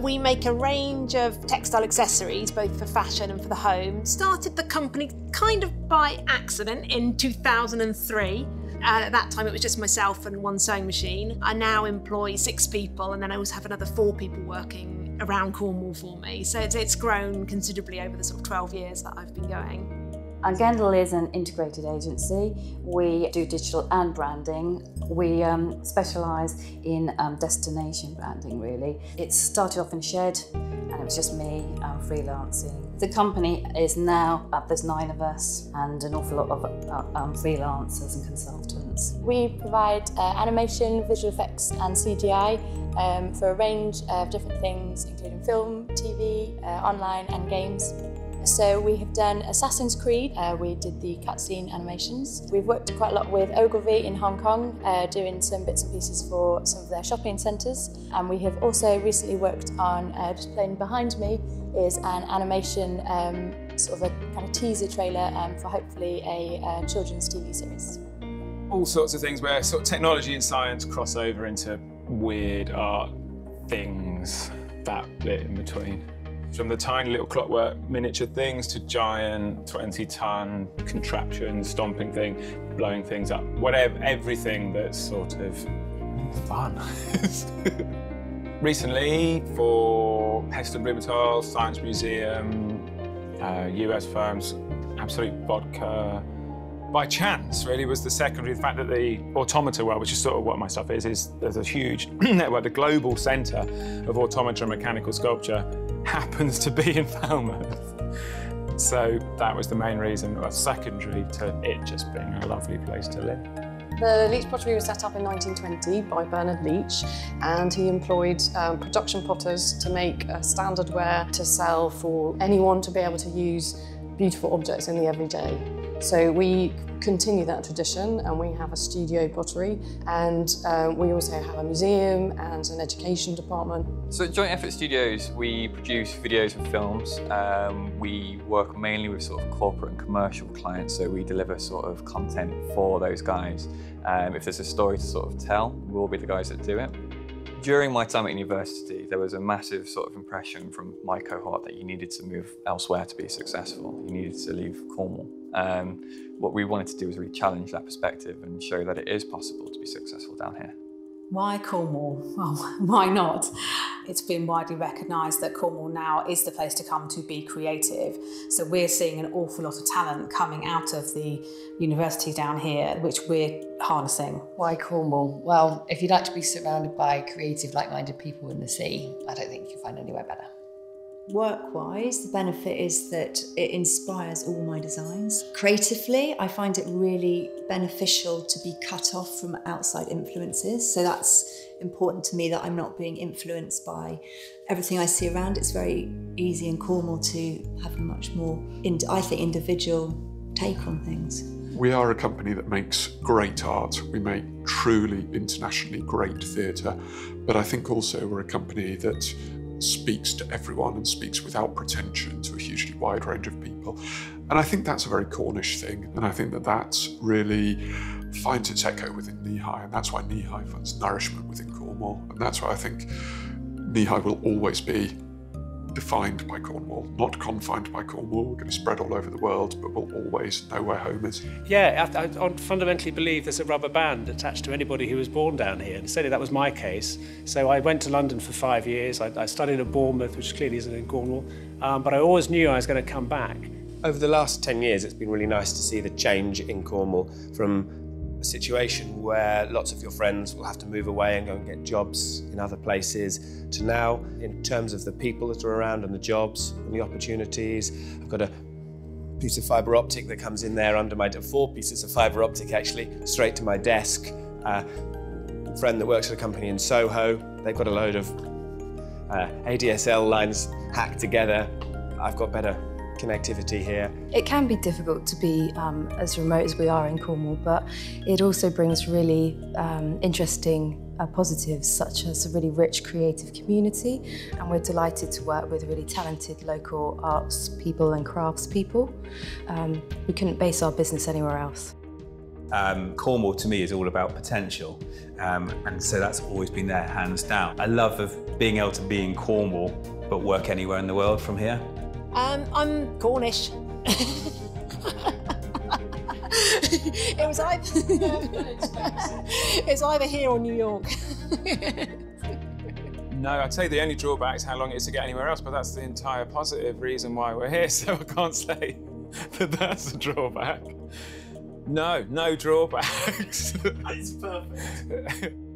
We make a range of textile accessories, both for fashion and for the home. Started the company kind of by accident in 2003. Uh, at that time, it was just myself and one sewing machine. I now employ six people, and then I also have another four people working around Cornwall for me. So it's, it's grown considerably over the sort of 12 years that I've been going. Angendel is an integrated agency. We do digital and branding. We um, specialise in um, destination branding, really. It started off in a shed and it was just me um, freelancing. The company is now, uh, there's nine of us and an awful lot of uh, um, freelancers and consultants. We provide uh, animation, visual effects and CGI um, for a range of different things, including film, TV, uh, online and games. So we have done Assassin's Creed, uh, we did the cutscene animations. We've worked quite a lot with Ogilvy in Hong Kong, uh, doing some bits and pieces for some of their shopping centres. And we have also recently worked on, uh, just playing behind me, is an animation, um, sort of a kind of teaser trailer um, for hopefully a uh, children's TV series. All sorts of things where sort of technology and science cross over into weird art things, that bit in between. From the tiny little clockwork miniature things to giant 20 ton contraptions, stomping thing, blowing things up, whatever, everything that's sort of fun. Recently, for Heston Blumenthal, Science Museum, uh, US firms, Absolut Vodka, by chance, really, was the secondary. The fact that the automata world, which is sort of what my stuff is, is there's a huge network, the global centre of automata and mechanical sculpture happens to be in Falmouth. So that was the main reason, or secondary to it just being a lovely place to live. The Leach Pottery was set up in 1920 by Bernard Leach and he employed um, production potters to make uh, standard ware to sell for anyone to be able to use beautiful objects in the everyday. So we continue that tradition and we have a studio pottery and uh, we also have a museum and an education department. So at Joint Effort Studios we produce videos and films. Um, we work mainly with sort of corporate and commercial clients so we deliver sort of content for those guys. Um, if there's a story to sort of tell, we'll be the guys that do it. During my time at university, there was a massive sort of impression from my cohort that you needed to move elsewhere to be successful. You needed to leave Cornwall. Um, what we wanted to do was really challenge that perspective and show that it is possible to be successful down here. Why Cornwall? Well, why not? It's been widely recognised that Cornwall now is the place to come to be creative. So we're seeing an awful lot of talent coming out of the university down here, which we're harnessing. Why Cornwall? Well, if you'd like to be surrounded by creative, like-minded people in the sea, I don't think you'll find anywhere better. Work-wise, the benefit is that it inspires all my designs. Creatively, I find it really beneficial to be cut off from outside influences. So that's important to me that I'm not being influenced by everything I see around. It's very easy in Cornwall to have a much more, I think, individual take on things. We are a company that makes great art. We make truly internationally great theatre. But I think also we're a company that speaks to everyone and speaks without pretension to a hugely wide range of people. And I think that's a very Cornish thing. And I think that that really finds its echo within Kneehigh. And that's why Kneehigh finds nourishment within Cornwall. And that's why I think Kneehigh will always be defined by Cornwall, not confined by Cornwall. We're going to spread all over the world, but we'll always know where home is. Yeah, I, I fundamentally believe there's a rubber band attached to anybody who was born down here. And certainly that was my case. So I went to London for five years. I, I studied at Bournemouth, which clearly isn't in Cornwall. Um, but I always knew I was going to come back. Over the last 10 years, it's been really nice to see the change in Cornwall from a situation where lots of your friends will have to move away and go and get jobs in other places to now in terms of the people that are around and the jobs and the opportunities. I've got a piece of fibre optic that comes in there under my, four pieces of fibre optic actually, straight to my desk. A friend that works at a company in Soho, they've got a load of uh, ADSL lines hacked together. I've got better connectivity here. It can be difficult to be um, as remote as we are in Cornwall, but it also brings really um, interesting uh, positives such as a really rich creative community and we're delighted to work with really talented local arts people and crafts people. Um, we couldn't base our business anywhere else. Um, Cornwall to me is all about potential um, and so that's always been there hands down. I love of being able to be in Cornwall but work anywhere in the world from here? Um, I'm Cornish. it was either it's either here or New York. No, I'd say the only drawback is how long it is to get anywhere else, but that's the entire positive reason why we're here, so I can't say that that's a drawback. No, no drawbacks. It's perfect.